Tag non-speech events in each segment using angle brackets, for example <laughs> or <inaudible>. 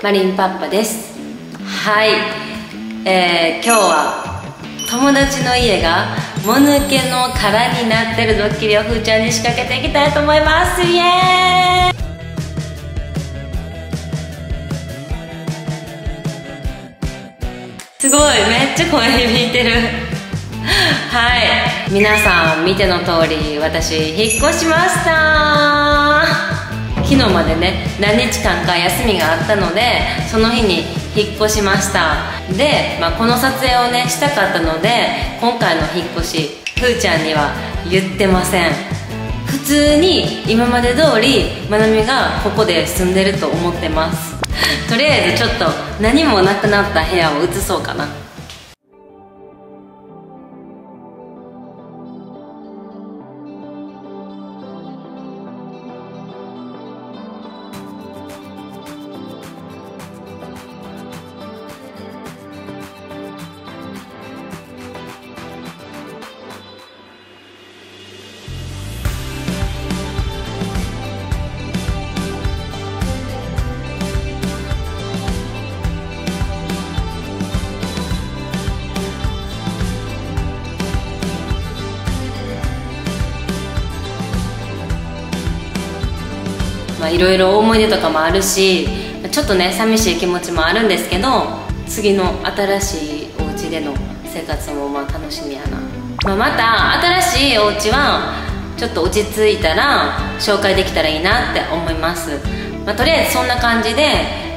マリンパッパです。はい、えー、今日は友達の家がもぬけの殻になってるドッキリをふーちゃんに仕掛けていきたいと思います。イエーイ。すごい。めっちゃ声響いてる。はい。皆さん見ての通り私引っ越しました。昨日までね何日間か休みがあったのでその日に引っ越しました。で、まあ、この撮影をねしたかったので今回の引っ越しふーちゃんには言ってません。普通に今まで通りまなみがここで住んでると思ってます。とりあえずちょっと何もなくなった部屋を移そうかな。まあいろいろ思い出とかもあるしちょっとね寂しい気持ちもあるんですけど次の新しいお家での生活もまあ楽しみやな、まあ、また新しいお家はちょっと落ち着いたら紹介できたらいいなって思います、まあ、とりあえずそんな感じで、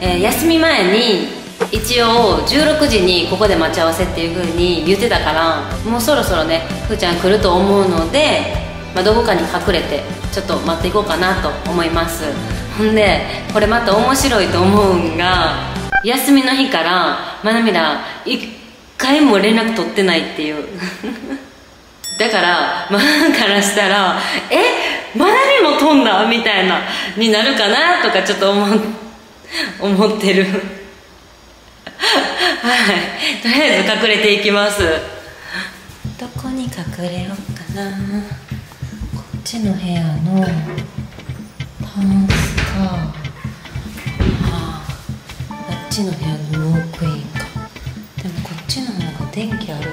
えー休み前に一応16時にここで待ち合わせっていう風に言ってたからもうそろそろねふーちゃん来ると思うので、まあ、どこかに隠れてちょっと待っていこうかなと思います。ほんでこれまた面白いと思うんが休みの日からまなみら一回も連絡取ってないっていう。<laughs> だからマナからしたら「え？まなみも飛んだ?」みたいなになるかなとかちょっと思 <laughs> 思ってる。<laughs> はい。とりあえず隠れていきます。どこに隠れようかな。ちの部屋のタンスかああっちの部屋のウォークインか。でもこっちの方が電気ある。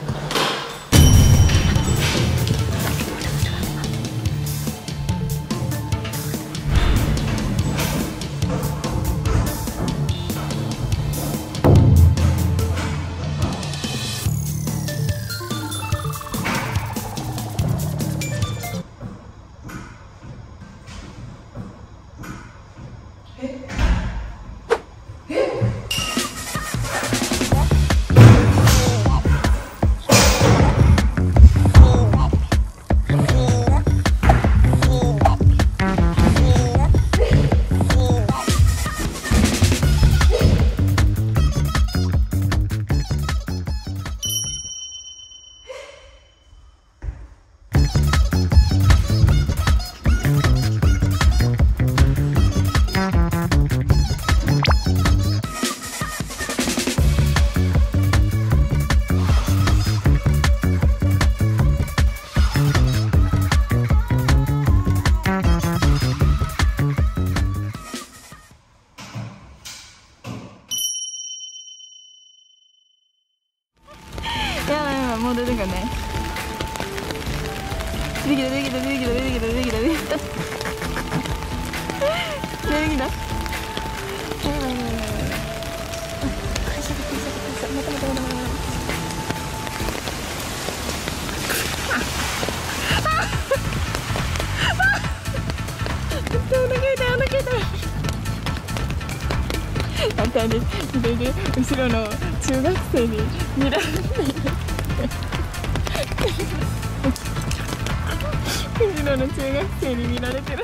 た出てきた出てきた出てきた出てきた出てきたやばいやばいやばいやばい会社会社会社待って待って待って待ってお腹痛いお腹痛いあんたね見て見て後ろの中学生に見られて後ろの中学生に見られてる。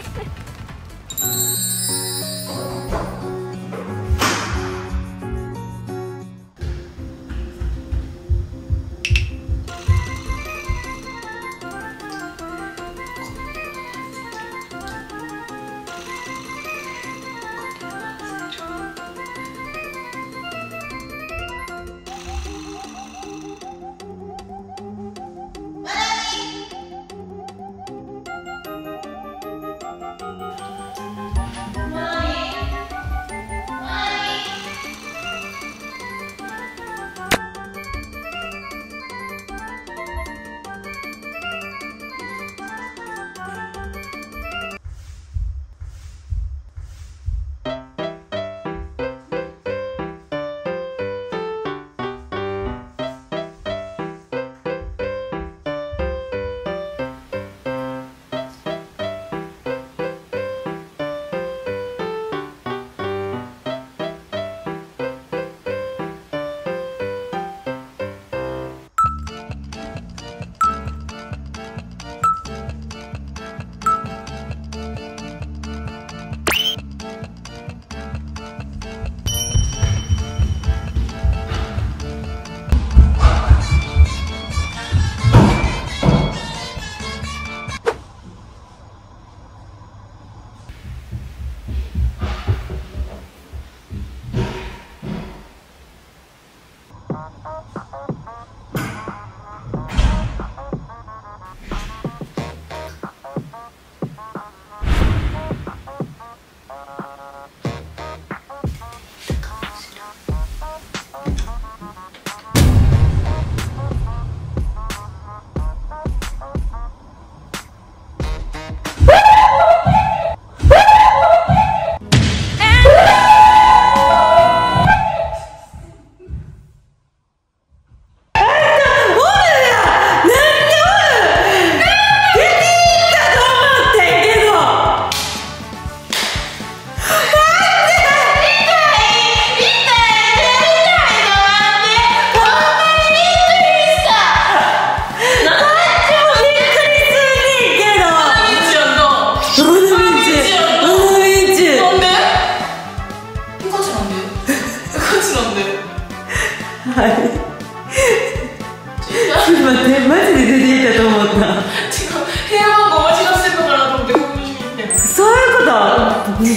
引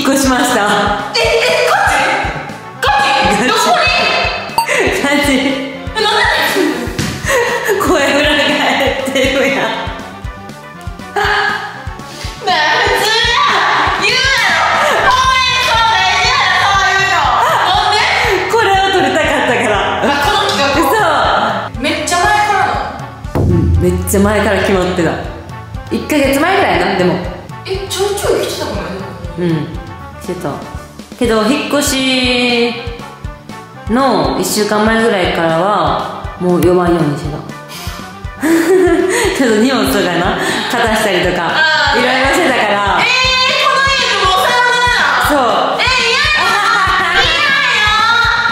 っ越しました。ええガチガチ。どこに？マジえなんで声裏返ってるやん。ねえ普通や。言うやろ応援そう大事や。ろそういうの。なんで？これを撮りたかったから。あこの企画？そめっちゃ前からの。う、うん、めっちゃ前から決まってた1ヶ月前ぐらいなでも。えちょいちょい来てたかもよ。うんしてた。けど引っ越しの1週間前ぐらいからはもう呼ばんようにしてた。ちょっと荷物とかな片したりとかいろいろしてたから。えー、この家でもうさよなら。そう。え嫌や嫌や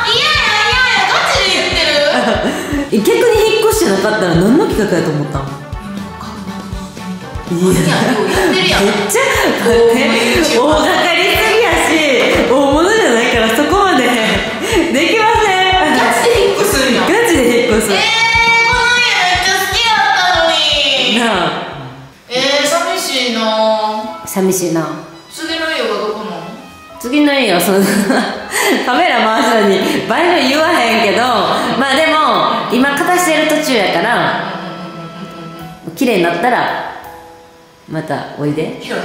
嫌や嫌やガチで言ってる？逆に引っ越してなかったら何の企画やと思ったん？いやもうやってるやんめっちゃ大掛かりすぎやし大物じゃないからそこまででき。ませんガチで引っ越すんやガチで引っ越すえー、この家めっちゃ好き。やったのになあえー、寂しいな寂しいな次の家はどこなの次の家はそのカメラ回すのに倍の言わへんけどまあでも今片してる途中やから綺麗になったらまたおいで。広い。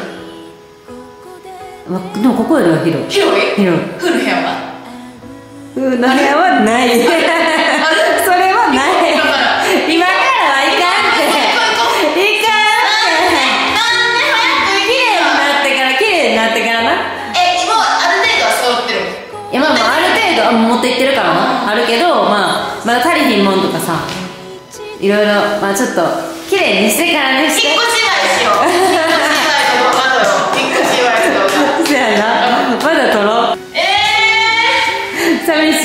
までもここよりは広い。広い？広い。フル部屋はうんの部屋はない。<laughs> それはない今からはいかんって。いかんって。綺麗になってから綺麗になってからな。え今はある程度は揃ってる。いやまあまあある程度あ持っていってるからな。あるけどまあまだ足りひんもんとかさ。いろいろまあちょっと綺麗にしてからね。して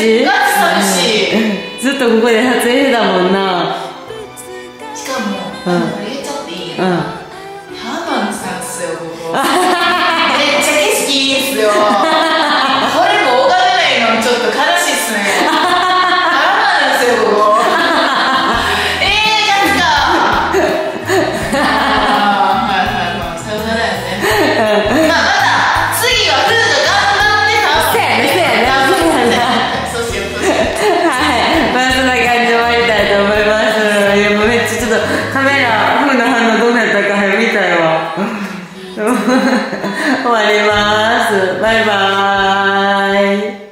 しい。ー、ガチ寂しいずっとここで撮影だもんな。終わります。バイバーイ。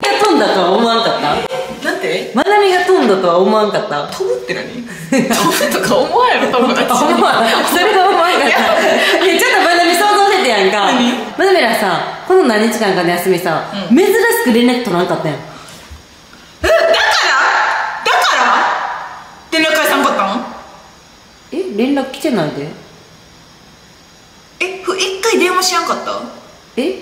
飛んだとは思わんかった？なんて？まなみが飛んだとは思わんかった？飛ぶって何？飛ぶとか思わんやろ友達。<laughs> 思わん。それは思わんかったやんか何？まなみらさこの何日間かの休みさ、うん。珍しく連絡取らんかったやんえだから？だから？連絡返さんかったん？え連絡来てないで。えふ一回電話しやんかった？え？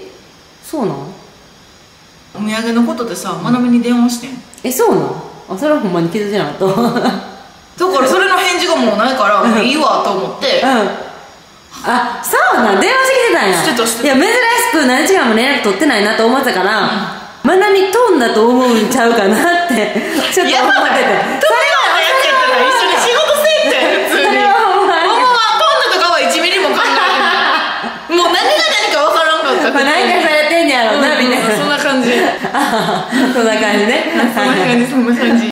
そうなん？お土産のことでさまなみに電話してん。えそうなん？あそれはほんまに気づいてなかった。う <laughs> んだからそれの返事がもうないからいいわと思ってあそうなん？電話してきてたんや。してたしてた。いや珍しく何時間も連絡取ってないなと思ってたから、まなみ飛んだと思うんちゃうかなって <laughs> ちょっと思ってて。やだねトムのやつやったら一緒に仕事せえって普通に。それはほんまにほんまトンナとかは1ミリも考えてないもう何が何か分からんかった。まあ、なんかされてんやろな、みたいな。そんな感じ。<laughs> あそんな感じね。<laughs> そんな感じそんな感じ